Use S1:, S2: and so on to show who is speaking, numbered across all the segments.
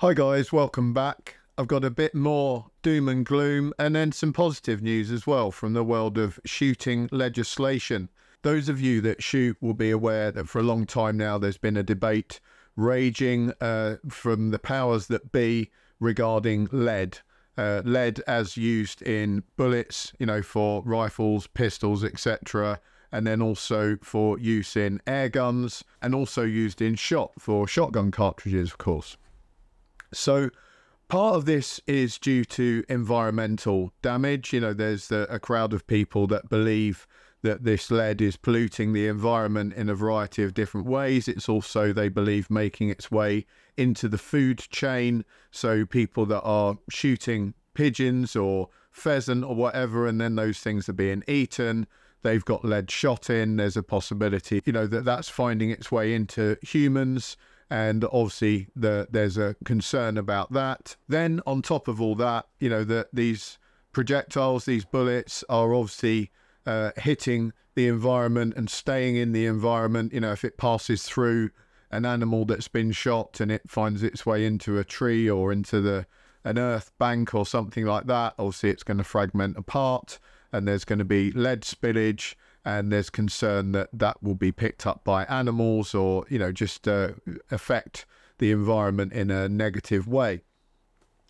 S1: Hi guys, welcome back. I've got a bit more doom and gloom and then some positive news as well from the world of shooting legislation. Those of you that shoot will be aware that for a long time now there's been a debate raging uh, from the powers that be regarding lead. Uh, lead as used in bullets, you know, for rifles, pistols, etc., and then also for use in air guns and also used in shot for shotgun cartridges, of course. So, part of this is due to environmental damage. You know, there's a, a crowd of people that believe that this lead is polluting the environment in a variety of different ways. It's also, they believe, making its way into the food chain. So people that are shooting pigeons or pheasant or whatever, and then those things are being eaten. They've got lead shot in. There's a possibility, you know, that that's finding its way into humans. And obviously, the, there's a concern about that. Then, on top of all that, you know, that these projectiles, these bullets are obviously uh, hitting the environment and staying in the environment. You know, if it passes through an animal that's been shot and it finds its way into a tree or into the an earth bank or something like that, obviously it's going to fragment apart and there's going to be lead spillage and there's concern that that will be picked up by animals or you know just uh, affect the environment in a negative way.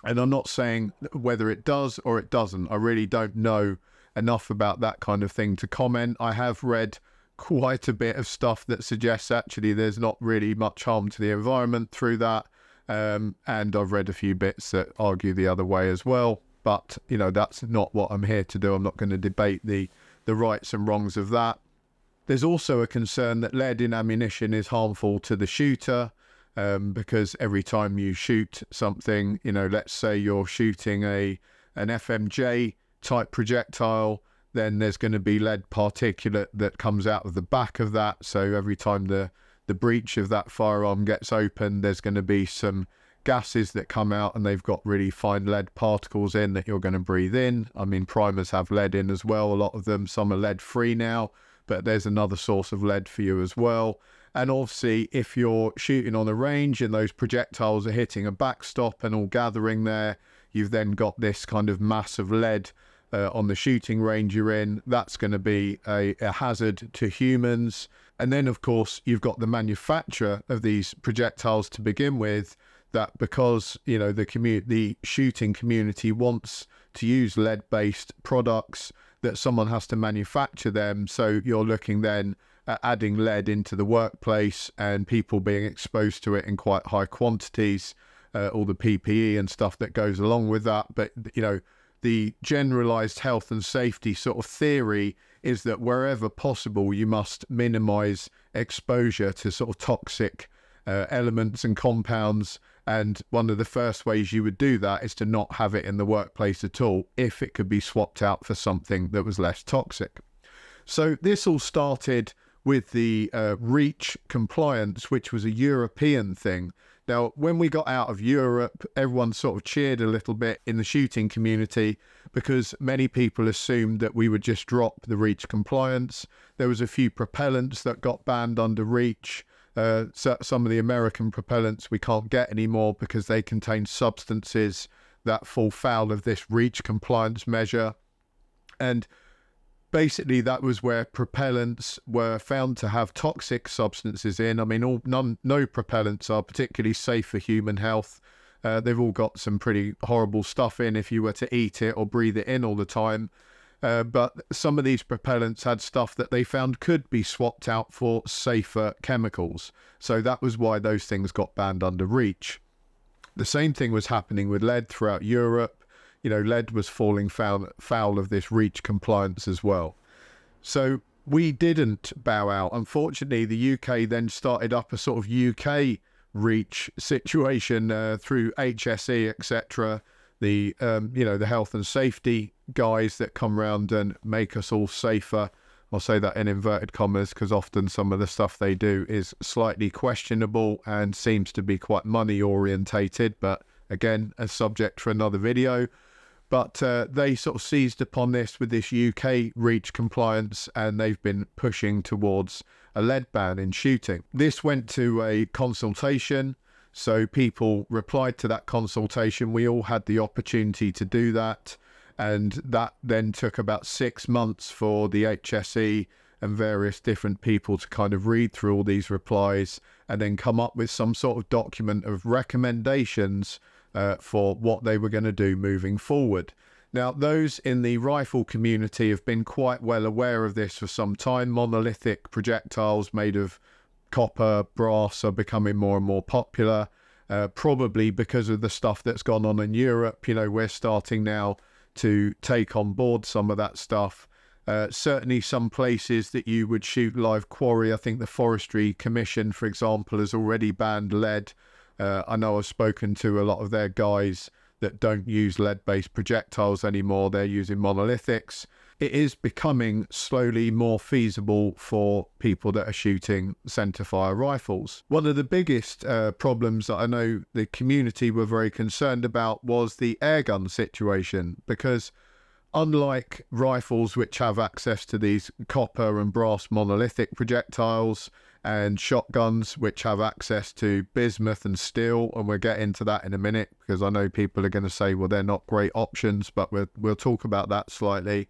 S1: And I'm not saying whether it does or it doesn't. I really don't know enough about that kind of thing to comment. I have read quite a bit of stuff that suggests actually there's not really much harm to the environment through that. Um, and I've read a few bits that argue the other way as well. But you know that's not what I'm here to do. I'm not going to debate the the rights and wrongs of that. There's also a concern that lead in ammunition is harmful to the shooter um, because every time you shoot something, you know, let's say you're shooting a an FMJ type projectile, then there's going to be lead particulate that comes out of the back of that. So every time the the breech of that firearm gets open, there's going to be some gases that come out and they've got really fine lead particles in that you're going to breathe in. I mean, primers have lead in as well. A lot of them, some are lead free now, but there's another source of lead for you as well. And obviously, if you're shooting on a range and those projectiles are hitting a backstop and all gathering there, you've then got this kind of mass of lead uh, on the shooting range you're in. That's going to be a, a hazard to humans. And then, of course, you've got the manufacture of these projectiles to begin with. That because you know the the shooting community wants to use lead-based products, that someone has to manufacture them. So you're looking then at adding lead into the workplace and people being exposed to it in quite high quantities. Uh, all the PPE and stuff that goes along with that. But you know, the generalized health and safety sort of theory is that wherever possible, you must minimize exposure to sort of toxic uh, elements and compounds. And one of the first ways you would do that is to not have it in the workplace at all if it could be swapped out for something that was less toxic. So this all started with the uh, REACH compliance, which was a European thing. Now, when we got out of Europe, everyone sort of cheered a little bit in the shooting community because many people assumed that we would just drop the REACH compliance. There was a few propellants that got banned under REACH. Uh, some of the American propellants we can't get anymore because they contain substances that fall foul of this REACH compliance measure. And basically that was where propellants were found to have toxic substances in. I mean, all none, no propellants are particularly safe for human health. Uh, they've all got some pretty horrible stuff in if you were to eat it or breathe it in all the time. Uh, but some of these propellants had stuff that they found could be swapped out for safer chemicals. So that was why those things got banned under REACH. The same thing was happening with lead throughout Europe you know, lead was falling foul, foul of this REACH compliance as well. So we didn't bow out. Unfortunately, the UK then started up a sort of UK REACH situation uh, through HSE, etc. The um, you know the health and safety guys that come around and make us all safer. I'll say that in inverted commas because often some of the stuff they do is slightly questionable and seems to be quite money orientated. But again, a subject for another video. But uh, they sort of seized upon this with this UK REACH compliance and they've been pushing towards a lead ban in shooting. This went to a consultation. So people replied to that consultation. We all had the opportunity to do that. And that then took about six months for the HSE and various different people to kind of read through all these replies and then come up with some sort of document of recommendations uh, for what they were going to do moving forward. Now, those in the rifle community have been quite well aware of this for some time. Monolithic projectiles made of copper, brass are becoming more and more popular, uh, probably because of the stuff that's gone on in Europe. You know, we're starting now to take on board some of that stuff. Uh, certainly, some places that you would shoot live quarry. I think the Forestry Commission, for example, has already banned lead. Uh, I know I've spoken to a lot of their guys that don't use lead based projectiles anymore, they're using monolithics. It is becoming slowly more feasible for people that are shooting centerfire rifles. One of the biggest uh, problems that I know the community were very concerned about was the airgun situation because unlike rifles which have access to these copper and brass monolithic projectiles, and shotguns, which have access to bismuth and steel. And we'll get into that in a minute because I know people are going to say, well, they're not great options, but we'll, we'll talk about that slightly.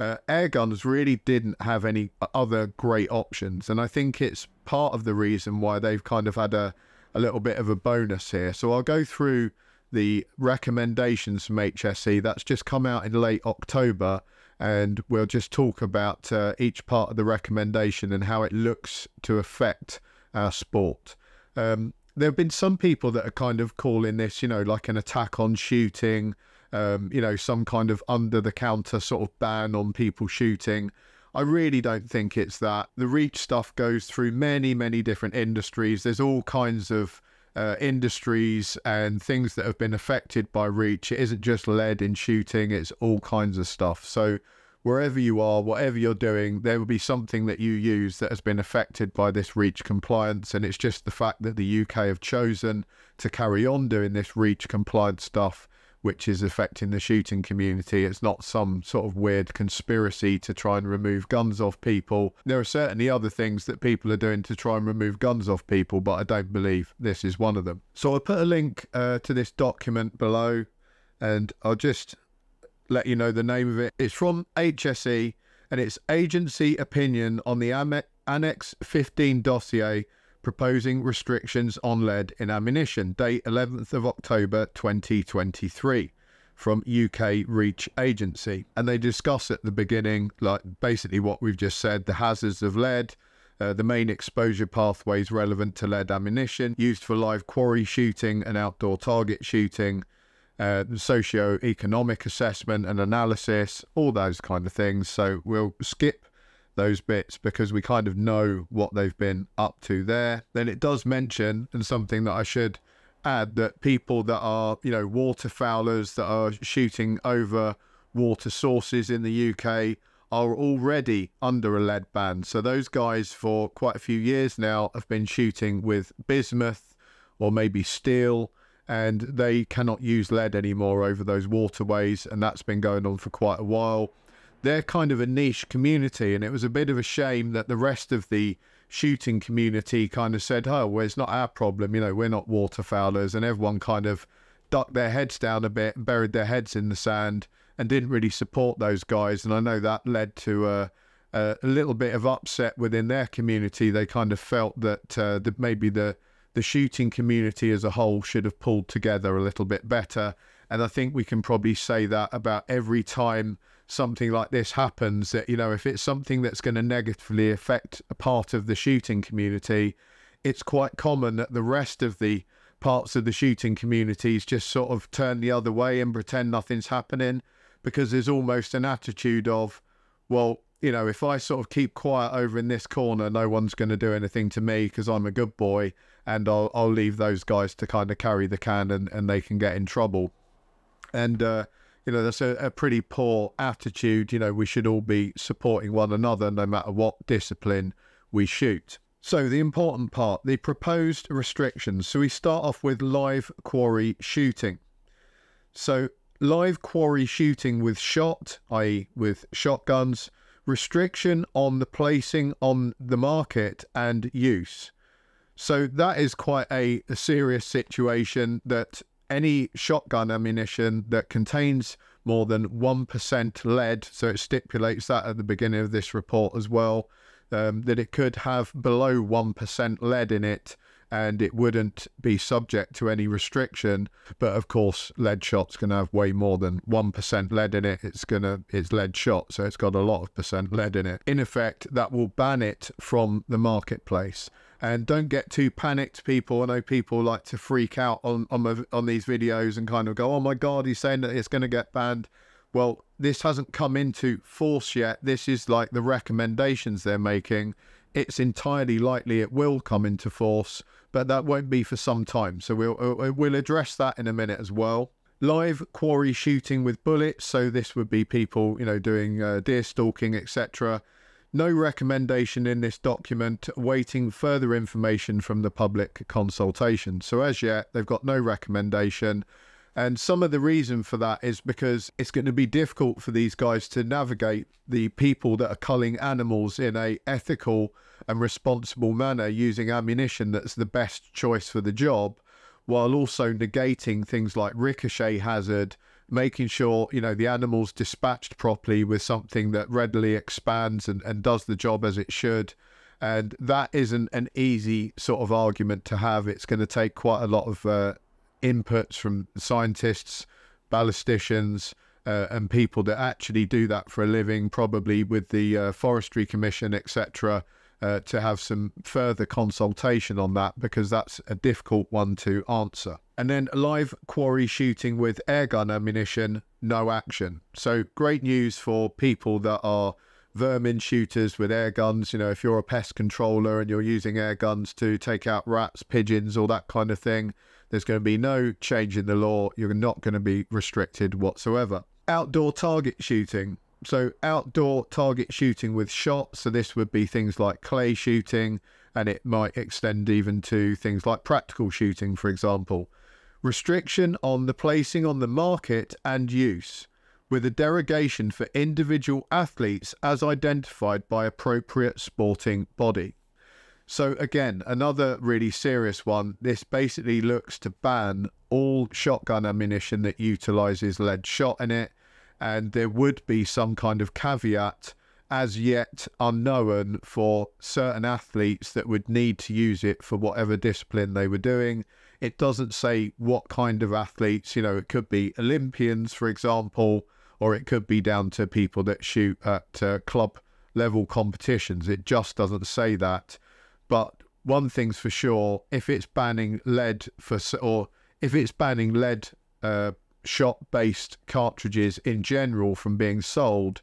S1: Uh, air guns really didn't have any other great options. And I think it's part of the reason why they've kind of had a, a little bit of a bonus here. So I'll go through the recommendations from HSE. That's just come out in late October and we'll just talk about uh, each part of the recommendation and how it looks to affect our sport. Um, there have been some people that are kind of calling this, you know, like an attack on shooting, um, you know, some kind of under the counter sort of ban on people shooting. I really don't think it's that. The reach stuff goes through many, many different industries. There's all kinds of uh, industries and things that have been affected by reach. It isn't just lead in shooting, it's all kinds of stuff. So, wherever you are, whatever you're doing, there will be something that you use that has been affected by this reach compliance. And it's just the fact that the UK have chosen to carry on doing this reach compliance stuff which is affecting the shooting community. It's not some sort of weird conspiracy to try and remove guns off people. There are certainly other things that people are doing to try and remove guns off people, but I don't believe this is one of them. So I'll put a link uh, to this document below, and I'll just let you know the name of it. It's from HSE, and it's Agency Opinion on the Annex 15 dossier proposing restrictions on lead in ammunition, date 11th of October 2023 from UK Reach Agency. And they discuss at the beginning, like basically what we've just said, the hazards of lead, uh, the main exposure pathways relevant to lead ammunition, used for live quarry shooting and outdoor target shooting, uh, socio-economic assessment and analysis, all those kind of things. So we'll skip those bits because we kind of know what they've been up to there. Then it does mention, and something that I should add, that people that are, you know, waterfowlers that are shooting over water sources in the UK are already under a lead ban. So those guys for quite a few years now have been shooting with bismuth or maybe steel and they cannot use lead anymore over those waterways and that's been going on for quite a while they're kind of a niche community, and it was a bit of a shame that the rest of the shooting community kind of said, "Oh, well, it's not our problem. You know, we're not waterfowlers," and everyone kind of ducked their heads down a bit buried their heads in the sand and didn't really support those guys. And I know that led to a, a, a little bit of upset within their community. They kind of felt that uh, that maybe the the shooting community as a whole should have pulled together a little bit better. And I think we can probably say that about every time something like this happens that you know if it's something that's going to negatively affect a part of the shooting community it's quite common that the rest of the parts of the shooting communities just sort of turn the other way and pretend nothing's happening because there's almost an attitude of well you know if i sort of keep quiet over in this corner no one's going to do anything to me because i'm a good boy and I'll, I'll leave those guys to kind of carry the can and, and they can get in trouble. And uh, you know, that's a, a, pretty poor attitude. You know, we should all be supporting one another no matter what discipline we shoot. So, the important part the proposed restrictions. So, we start off with live quarry shooting. So, live quarry shooting with shot, i.e., with shotguns, restriction on the placing on the market and use. So that is quite a, a serious situation that any shotgun ammunition that contains more than 1% lead, so it stipulates that at the beginning of this report as well, um, that it could have below 1% lead in it and it wouldn't be subject to any restriction. But of course, lead shot's going to have way more than 1% lead in it. It's going to, it's lead shot, so it's got a lot of percent lead in it. In effect, that will ban it from the marketplace. And don't get too panicked, people. I know people like to freak out on on, on these videos and kind of go, "Oh my God, he's saying that it's going to get banned." Well, this hasn't come into force yet. This is like the recommendations they're making. It's entirely likely it will come into force, but that won't be for some time. So we'll uh, we'll address that in a minute as well. Live quarry shooting with bullets. So this would be people, you know, doing uh, deer stalking, etc no recommendation in this document, waiting further information from the public consultation. So, as yet, they've got no recommendation. And some of the reason for that is because it's going to be difficult for these guys to navigate the people that are culling animals in a ethical and responsible manner using ammunition that's the best choice for the job, while also negating things like ricochet hazard, making sure you know the animal's dispatched properly with something that readily expands and, and does the job as it should and that isn't an easy sort of argument to have it's going to take quite a lot of uh, inputs from scientists ballisticians uh, and people that actually do that for a living probably with the uh, forestry commission etc uh, to have some further consultation on that because that's a difficult one to answer. And then live quarry shooting with airgun ammunition, no action. So great news for people that are vermin shooters with air guns. You know, if you're a pest controller and you're using air guns to take out rats, pigeons, all that kind of thing, there's going to be no change in the law. You're not going to be restricted whatsoever. Outdoor target shooting. So outdoor target shooting with shots. So this would be things like clay shooting, and it might extend even to things like practical shooting, for example. Restriction on the placing on the market and use, with a derogation for individual athletes as identified by appropriate sporting body. So again, another really serious one. This basically looks to ban all shotgun ammunition that utilizes lead shot in it and there would be some kind of caveat as yet unknown for certain athletes that would need to use it for whatever discipline they were doing. It doesn't say what kind of athletes, you know, it could be Olympians, for example, or it could be down to people that shoot at uh, club level competitions. It just doesn't say that. But one thing's for sure if it's banning lead for, or if it's banning lead uh, shot based cartridges in general from being sold,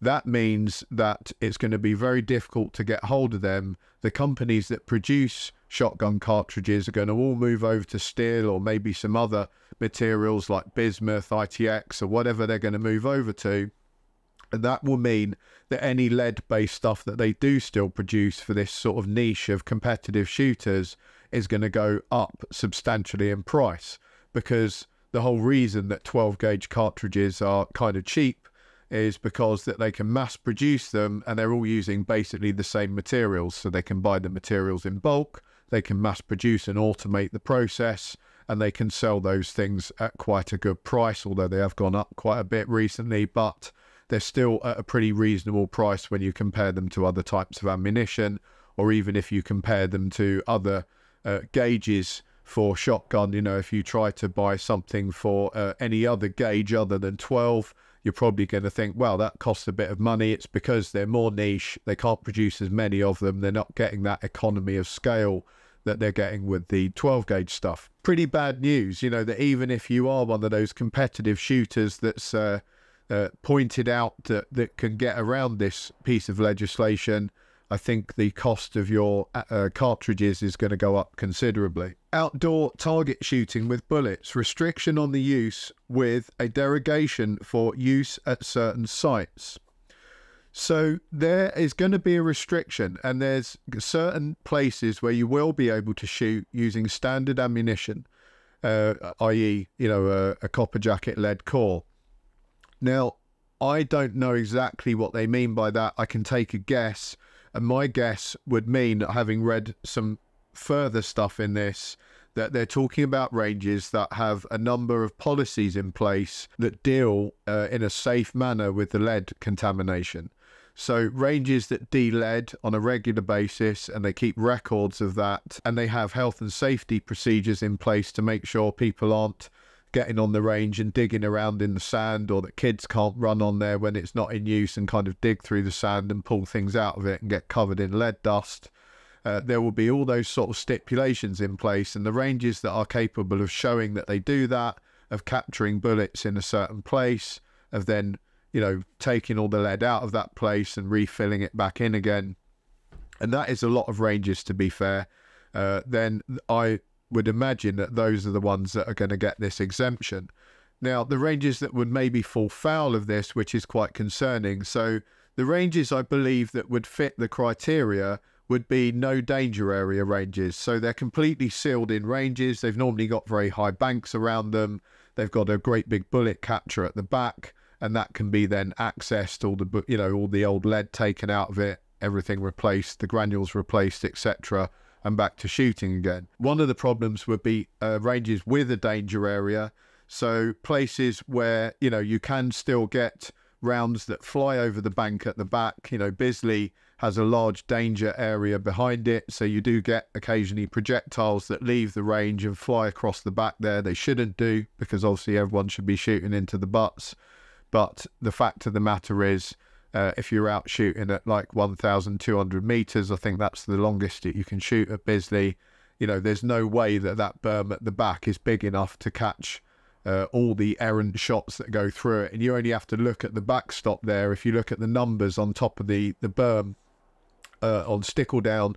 S1: that means that it's going to be very difficult to get hold of them. The companies that produce shotgun cartridges are going to all move over to steel or maybe some other materials like bismuth, ITX, or whatever they're going to move over to. And that will mean that any lead based stuff that they do still produce for this sort of niche of competitive shooters is going to go up substantially in price because the whole reason that 12 gauge cartridges are kind of cheap is because that they can mass produce them and they're all using basically the same materials so they can buy the materials in bulk they can mass produce and automate the process and they can sell those things at quite a good price although they have gone up quite a bit recently but they're still at a pretty reasonable price when you compare them to other types of ammunition or even if you compare them to other uh, gauges for shotgun. You know, if you try to buy something for uh, any other gauge other than 12, you're probably going to think, well, that costs a bit of money. It's because they're more niche. They can't produce as many of them. They're not getting that economy of scale that they're getting with the 12 gauge stuff. Pretty bad news, you know, that even if you are one of those competitive shooters that's uh, uh, pointed out that, that can get around this piece of legislation, I think the cost of your uh, uh cartridges is going to go up considerably. Outdoor target shooting with bullets, restriction on the use with a derogation for use at certain sites. So there is going to be a restriction, and there's certain places where you will be able to shoot using standard ammunition, uh, i.e., you know, a, a copper jacket lead core. Now, I don't know exactly what they mean by that. I can take a guess and my guess would mean, having read some further stuff in this that they're talking about ranges that have a number of policies in place that deal uh, in a safe manner with the lead contamination. So ranges that de-lead on a regular basis and they keep records of that and they have health and safety procedures in place to make sure people aren't getting on the range and digging around in the sand or that kids can't run on there when it's not in use and kind of dig through the sand and pull things out of it and get covered in lead dust. Uh, there will be all those sort of stipulations in place and the ranges that are capable of showing that they do that, of capturing bullets in a certain place, of then you know, taking all the lead out of that place and refilling it back in again. And that is a lot of ranges, to be fair. Uh, then I would imagine that those are the ones that are going to get this exemption. Now, the ranges that would maybe fall foul of this, which is quite concerning. So, the ranges I believe that would fit the criteria would be no danger area ranges. So, they're completely sealed in ranges. They've normally got very high banks around them. They've got a great big bullet catcher at the back and that can be then accessed all the you know all the old lead taken out of it everything replaced the granules replaced etc and back to shooting again. One of the problems would be uh, ranges with a danger area. So places where you know you can still get rounds that fly over the bank at the back you know bisley has a large danger area behind it. So you do get occasionally projectiles that leave the range and fly across the back there. They shouldn't do because obviously everyone should be shooting into the butts but the fact of the matter is, uh, if you're out shooting at like 1,200 meters, I think that's the longest that you can shoot at Bisley. You know, there's no way that that berm at the back is big enough to catch uh, all the errant shots that go through it. And you only have to look at the backstop there. If you look at the numbers on top of the, the berm uh, on Stickledown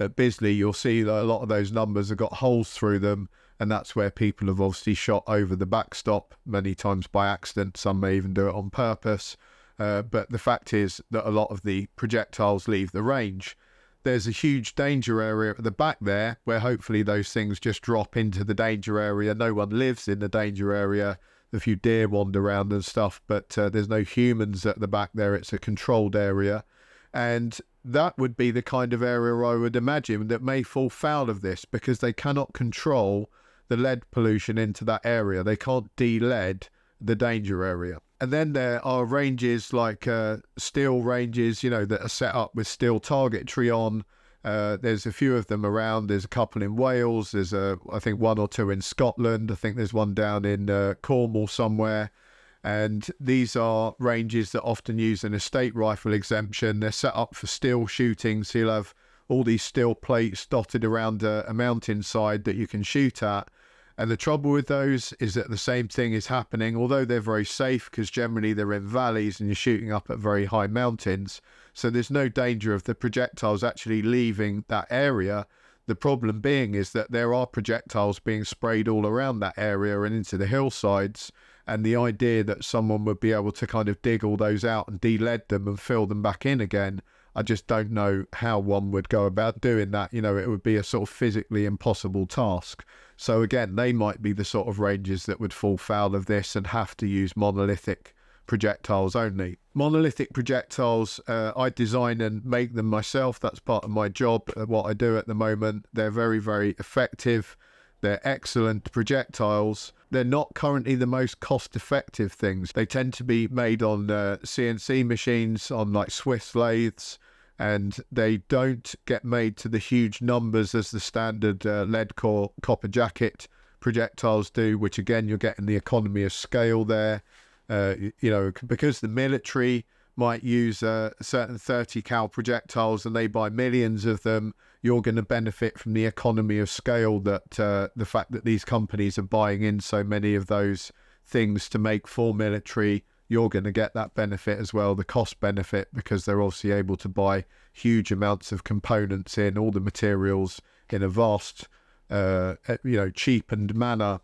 S1: at Bisley, you'll see that a lot of those numbers have got holes through them and that's where people have obviously shot over the backstop many times by accident. Some may even do it on purpose. Uh, but the fact is that a lot of the projectiles leave the range. There's a huge danger area at the back there where hopefully those things just drop into the danger area. No one lives in the danger area. A few deer wander around and stuff, but uh, there's no humans at the back there. It's a controlled area. And that would be the kind of area I would imagine that may fall foul of this because they cannot control the lead pollution into that area. They can't de-lead the danger area. And then there are ranges like uh, steel ranges, you know, that are set up with steel targetry on. Uh, there's a few of them around. There's a couple in Wales. There's a, I think, one or two in Scotland. I think there's one down in uh, Cornwall somewhere. And these are ranges that often use an estate rifle exemption. They're set up for steel shooting, so you'll have all these steel plates dotted around a, a mountainside that you can shoot at. And the trouble with those is that the same thing is happening, although they're very safe because generally they're in valleys and you're shooting up at very high mountains. So there's no danger of the projectiles actually leaving that area. The problem being is that there are projectiles being sprayed all around that area and into the hillsides. And the idea that someone would be able to kind of dig all those out and de-lead them and fill them back in again, I just don't know how one would go about doing that. You know, it would be a sort of physically impossible task. So again, they might be the sort of ranges that would fall foul of this and have to use monolithic projectiles only. Monolithic projectiles, uh, I design and make them myself. That's part of my job, uh, what I do at the moment. They're very, very effective. They're excellent projectiles. They're not currently the most cost effective things. They tend to be made on uh, CNC machines, on like Swiss lathes, and they don't get made to the huge numbers as the standard uh, lead core copper jacket projectiles do, which again, you're getting the economy of scale there. Uh, you know, because the military might use uh, certain 30 cal projectiles and they buy millions of them, you're going to benefit from the economy of scale that uh, the fact that these companies are buying in so many of those things to make for military you're going to get that benefit as well, the cost benefit, because they're obviously able to buy huge amounts of components in all the materials in a vast, uh, you know, cheapened manner,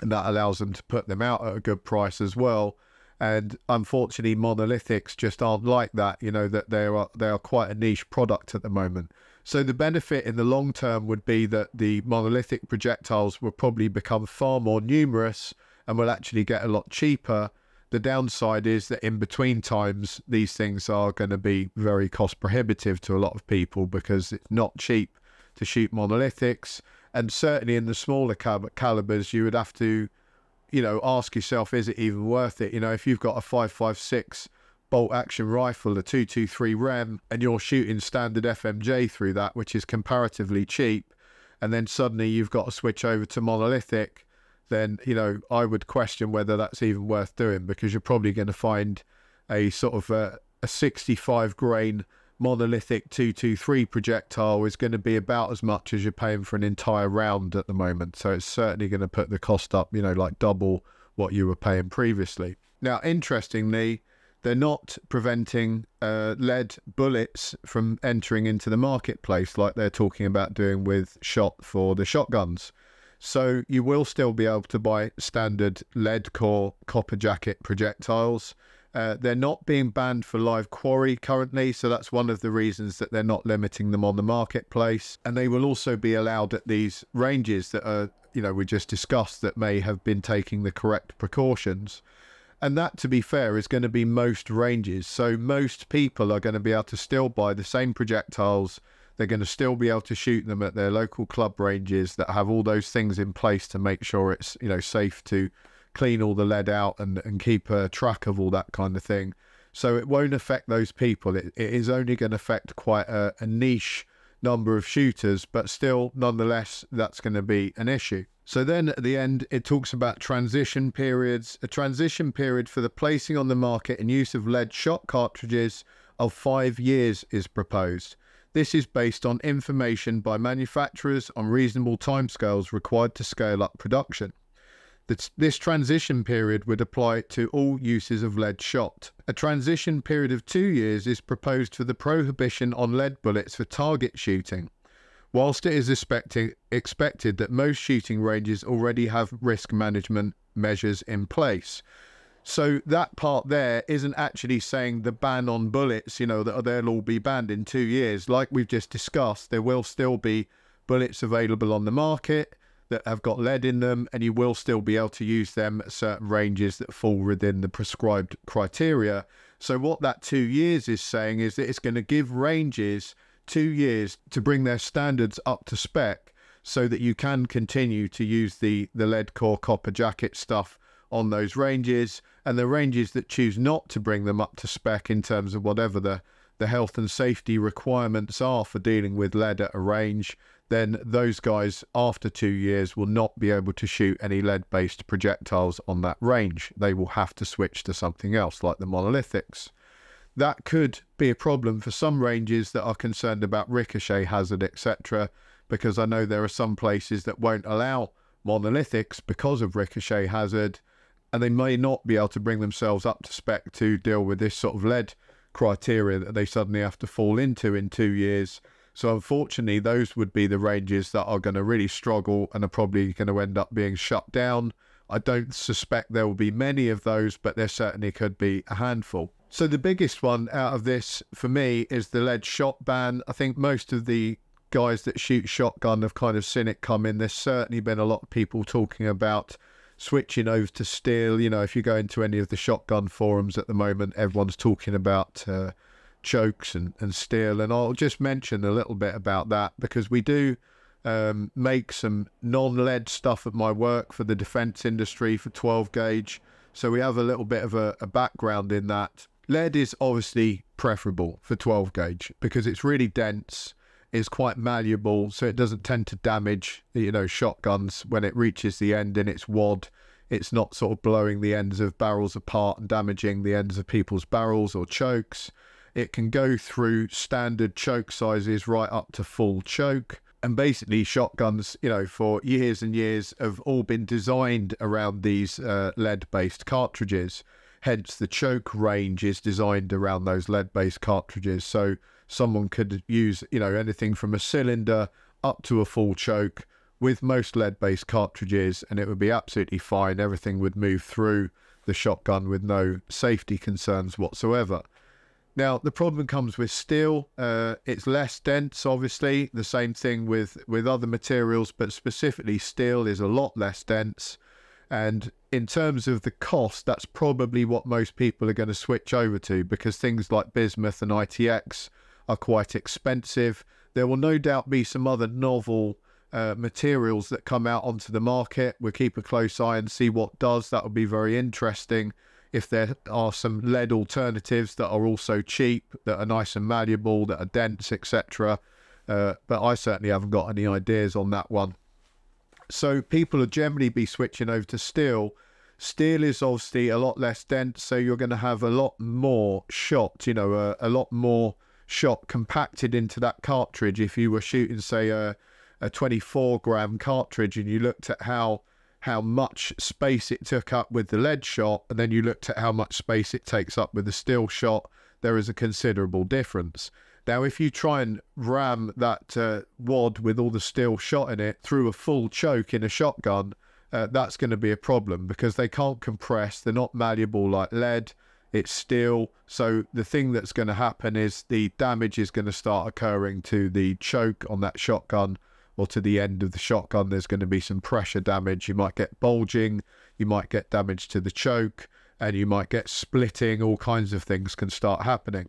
S1: and that allows them to put them out at a good price as well. And unfortunately, monolithics just aren't like that. You know that they are they are quite a niche product at the moment. So the benefit in the long term would be that the monolithic projectiles will probably become far more numerous and will actually get a lot cheaper the downside is that in between times, these things are going to be very cost prohibitive to a lot of people because it's not cheap to shoot monolithics. And certainly in the smaller cal- calibers, you would have to, you know, ask yourself, is it even worth it? You know, if you've got a 556 bolt action rifle, a 223 REM, and you're shooting standard FMJ through that, which is comparatively cheap, and then suddenly you've got to switch over to monolithic, then, you know, I would question whether that's even worth doing because you're probably going to find a sort of a, a 65 grain monolithic 223 projectile is going to be about as much as you're paying for an entire round at the moment. So it's certainly going to put the cost up, you know, like double what you were paying previously. Now, interestingly, they're not preventing uh, lead bullets from entering into the marketplace like they're talking about doing with shot for the shotguns. So you will still be able to buy standard lead core copper jacket projectiles. Uh, they're not being banned for live quarry currently, so that's one of the reasons that they're not limiting them on the marketplace. And they will also be allowed at these ranges that are, you know, we just discussed that may have been taking the correct precautions. And that, to be fair, is going to be most ranges. So most people are going to be able to still buy the same projectiles. They're going to still be able to shoot them at their local club ranges that have all those things in place to make sure it's you know safe to clean all the lead out and, and keep a track of all that kind of thing. So it won't affect those people. It, it is only going to affect quite a, a niche number of shooters, but still, nonetheless, that's going to be an issue. So then at the end, it talks about transition periods. A transition period for the placing on the market and use of lead shot cartridges of five years is proposed. This is based on information by manufacturers on reasonable timescales required to scale up production. This, transition period would apply to all uses of lead shot. A transition period of two years is proposed for the prohibition on lead bullets for target shooting whilst it is expected that most shooting ranges already have risk management measures in place. So that part there isn't actually saying the ban on bullets, you know, that they'll all be banned in two years. Like we've just discussed, there will still be bullets available on the market that have got lead in them, and you will still be able to use them at certain ranges that fall within the prescribed criteria. So what that two years is saying is that it's going to give ranges two years to bring their standards up to spec so that you can continue to use the, the lead core copper jacket stuff on those ranges and the ranges that choose not to bring them up to spec in terms of whatever the, the health and safety requirements are for dealing with lead at a range, then those guys after two years will not be able to shoot any lead based projectiles on that range. They will have to switch to something else like the monolithics that could be a problem for some ranges that are concerned about ricochet hazard, etc. Because I know there are some places that won't allow monolithics because of ricochet hazard, and they may not be able to bring themselves up to spec to deal with this sort of lead criteria that they suddenly have to fall into in two years. So unfortunately, those would be the ranges that are going to really struggle and are probably going to end up being shut down. I don't suspect there will be many of those, but there certainly could be a handful. So the biggest one out of this for me is the lead shot ban. I think most of the guys that shoot shotgun have kind of seen it come in. There's certainly been a lot of people talking about switching over to steel. You know, if you go into any of the shotgun forums at the moment, everyone's talking about uh, chokes and, and steel. And I'll just mention a little bit about that because we do um, make some non lead stuff at my work for the defense industry for 12 gauge. So we have a little bit of a, a background in that. Lead is obviously preferable for 12 gauge because it's really dense, is quite malleable, so it doesn't tend to damage, you know, shotguns when it reaches the end in its wad. It's not sort of blowing the ends of barrels apart and damaging the ends of people's barrels or chokes. It can go through standard choke sizes right up to full choke. And basically, shotguns, you know, for years and years have all been designed around these uh, lead based cartridges. Hence, the choke range is designed around those lead based cartridges. So someone could use, you know, anything from a cylinder up to a full choke with most lead based cartridges, and it would be absolutely fine. Everything would move through the shotgun with no safety concerns whatsoever. Now the problem comes with steel. Uh, it's less dense, obviously. The same thing with with other materials, but specifically steel is a lot less dense. And in terms of the cost, that's probably what most people are going to switch over to because things like bismuth and ITX are quite expensive. There will no doubt be some other novel uh, materials that come out onto the market. We'll keep a close eye and see what does. That would be very interesting. If there are some lead alternatives that are also cheap, that are nice and malleable, that are dense, etc. Uh, but I certainly haven't got any ideas on that one. So people will generally be switching over to steel. Steel is obviously a lot less dense, so you're going to have a lot more shot, you know, a, a lot more shot compacted into that cartridge. If you were shooting, say, a, a 24 gram cartridge and you looked at how how much space it took up with the lead shot, and then you looked at how much space it takes up with the steel shot, there is a considerable difference. Now, if you try and ram that uh, wad with all the steel shot in it through a full choke in a shotgun, uh, that's going to be a problem because they can't compress. They're not malleable like lead. It's steel. So the thing that's going to happen is the damage is going to start occurring to the choke on that shotgun or to the end of the shotgun, there's going to be some pressure damage. You might get bulging, you might get damage to the choke, and you might get splitting. All kinds of things can start happening.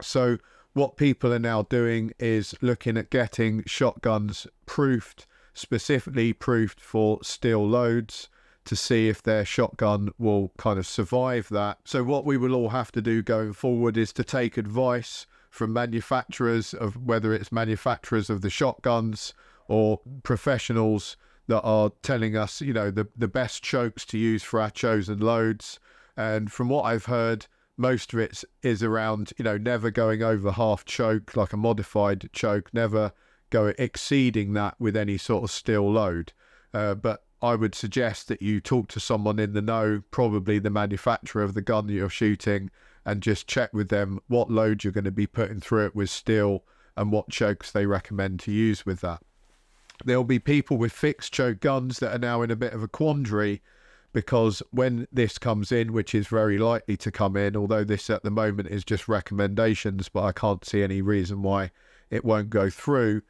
S1: So, what people are now doing is looking at getting shotguns proofed, specifically proofed for steel loads to see if their shotgun will kind of survive that. So, what we will all have to do going forward is to take advice from manufacturers of whether it's manufacturers of the shotguns or professionals that are telling us, you know, the, the best chokes to use for our chosen loads. And from what I've heard, most of it is around, you know, never going over half choke, like a modified choke, never go exceeding that with any sort of steel load. Uh, but I would suggest that you talk to someone in the know, probably the manufacturer of the gun you're shooting, and just check with them what load you're going to be putting through it with steel and what chokes they recommend to use with that. There'll be people with fixed choke guns that are now in a bit of a quandary because when this comes in, which is very likely to come in, although this at the moment is just recommendations, but I can't see any reason why it won't go through.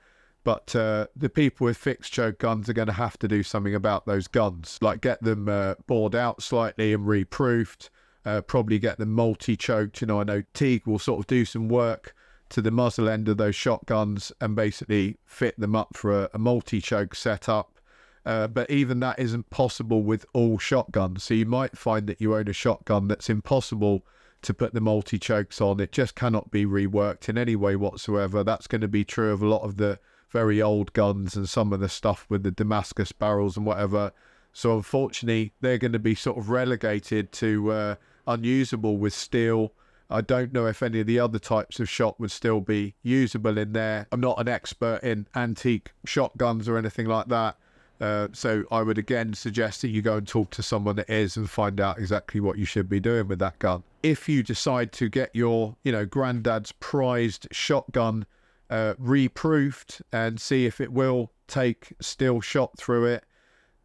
S1: But uh, the people with fixed choke guns are going to have to do something about those guns, like get them uh, bored out slightly and reproofed, uh, probably get them multi choked. You know, I know Teague will sort of do some work to the muzzle end of those shotguns and basically fit them up for a, a multi choke setup. Uh, but even that isn't possible with all shotguns. So you might find that you own a shotgun that's impossible to put the multi chokes on. It just cannot be reworked in any way whatsoever. That's going to be true of a lot of the very old guns and some of the stuff with the Damascus barrels and whatever. So unfortunately, they're going to be sort of relegated to uh, unusable with steel. I don't know if any of the other types of shot would still be usable in there. I'm not an expert in antique shotguns or anything like that. Uh, so I would again suggest that you go and talk to someone that is and find out exactly what you should be doing with that gun. If you decide to get your, you know, granddad's prized shotgun uh, reproofed and see if it will take still shot through it,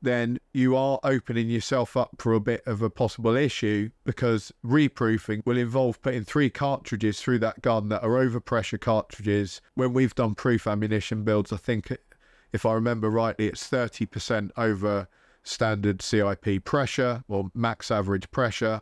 S1: then you are opening yourself up for a bit of a possible issue because reproofing will involve putting three cartridges through that gun that are overpressure cartridges. When we've done proof ammunition builds, I think, if I remember rightly, it's 30% over standard CIP pressure or max average pressure.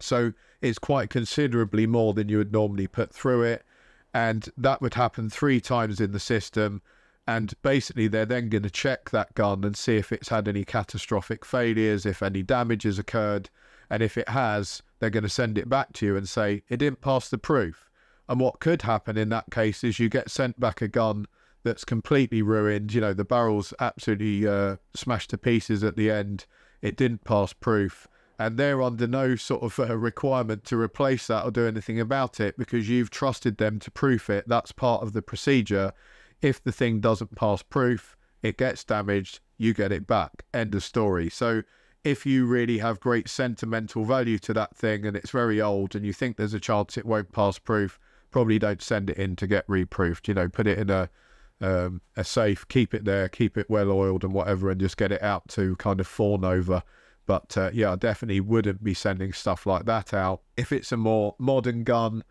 S1: So it's quite considerably more than you would normally put through it. And that would happen three times in the system and basically they're then going to check that gun and see if it's had any catastrophic failures, if any damage has occurred, and if it has, they're going to send it back to you and say it didn't pass the proof. And what could happen in that case is you get sent back a gun that's completely ruined. You know, the barrel's absolutely uh, smashed to pieces at the end. It didn't pass proof. And they're under no sort of uh, requirement to replace that or do anything about it because you've trusted them to proof it. That's part of the procedure. If the thing doesn't pass proof, it gets damaged, you get it back. End of story. So if you really have great sentimental value to that thing and it's very old and you think there's a chance it won't pass proof, probably don't send it in to get reproofed. You know, put it in a um, a safe, keep it there, keep it well oiled and whatever, and just get it out to kind of fawn over. But uh, yeah, I definitely wouldn't be sending stuff like that out. If it's a more modern gun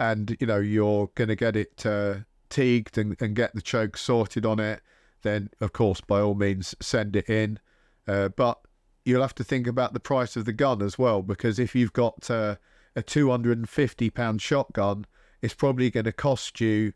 S1: and you know you're going to get it uh, and, and get the choke sorted on it, then of course, by all means, send it in. Uh, but you'll have to think about the price of the gun as well, because if you've got uh, a £250 shotgun, it's probably going to cost you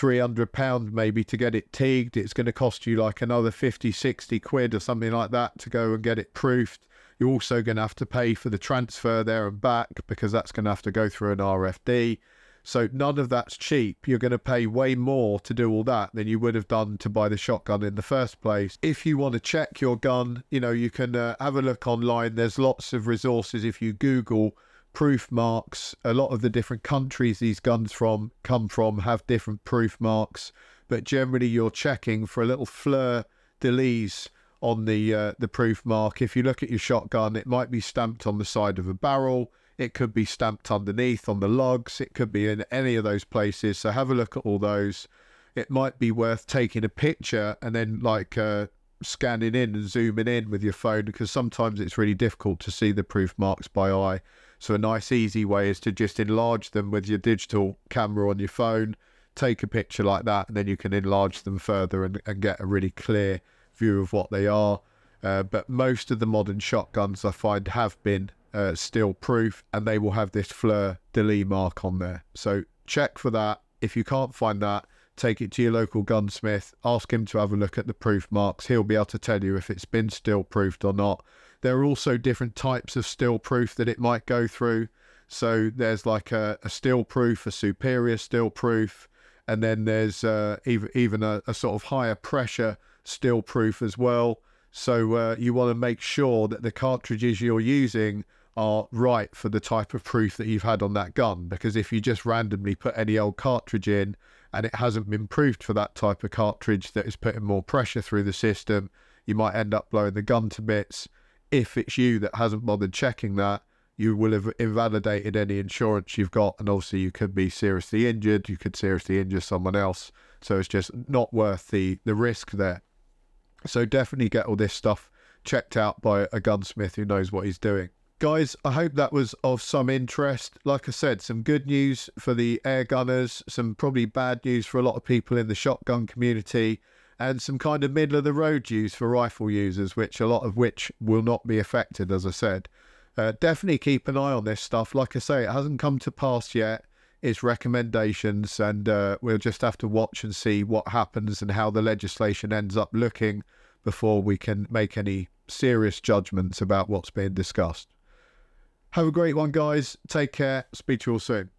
S1: £300 maybe to get it teagued. It's going to cost you like another 50, 60 quid or something like that to go and get it proofed. You're also going to have to pay for the transfer there and back because that's going to have to go through an RFD. So none of that's cheap. You're going to pay way more to do all that than you would have done to buy the shotgun in the first place. If you want to check your gun, you know, you can uh, have a look online. There's lots of resources if you Google proof marks. A lot of the different countries these guns from come from have different proof marks, but generally you're checking for a little fleur de lis on the uh, the proof mark. If you look at your shotgun, it might be stamped on the side of a barrel it could be stamped underneath on the lugs. It could be in any of those places. So have a look at all those. It might be worth taking a picture and then like uh, scanning in and zooming in with your phone because sometimes it's really difficult to see the proof marks by eye. So a nice easy way is to just enlarge them with your digital camera on your phone. Take a picture like that and then you can enlarge them further and, and get a really clear view of what they are. Uh, but most of the modern shotguns I find have been uh, steel proof and they will have this fleur de lis mark on there. So check for that. If you can't find that, take it to your local gunsmith, ask him to have a look at the proof marks. He'll be able to tell you if it's been steel proofed or not. There are also different types of steel proof that it might go through. So there's like a, a steel proof, a superior steel proof, and then there's uh, even, even a, a sort of higher pressure steel proof as well. So uh, you want to make sure that the cartridges you're using are right for the type of proof that you've had on that gun. Because if you just randomly put any old cartridge in and it hasn't been proofed for that type of cartridge that is putting more pressure through the system, you might end up blowing the gun to bits. If it's you that hasn't bothered checking that, you will have invalidated any insurance you've got, and obviously you could be seriously injured. You could seriously injure someone else, so it's just not worth the the risk there. So definitely get all this stuff checked out by a gunsmith who knows what he's doing guys, I hope that was of some interest. Like I said, some good news for the air gunners, some probably bad news for a lot of people in the shotgun community, and some kind of middle of the road use for rifle users, which a lot of which will not be affected, as I said. Uh, definitely keep an eye on this stuff. Like I say, it hasn't come to pass yet. It's recommendations, and uh, we'll just have to watch and see what happens and how the legislation ends up looking before we can make any serious judgments about what's being discussed. Have a great one, guys. Take care. Speak to you all soon.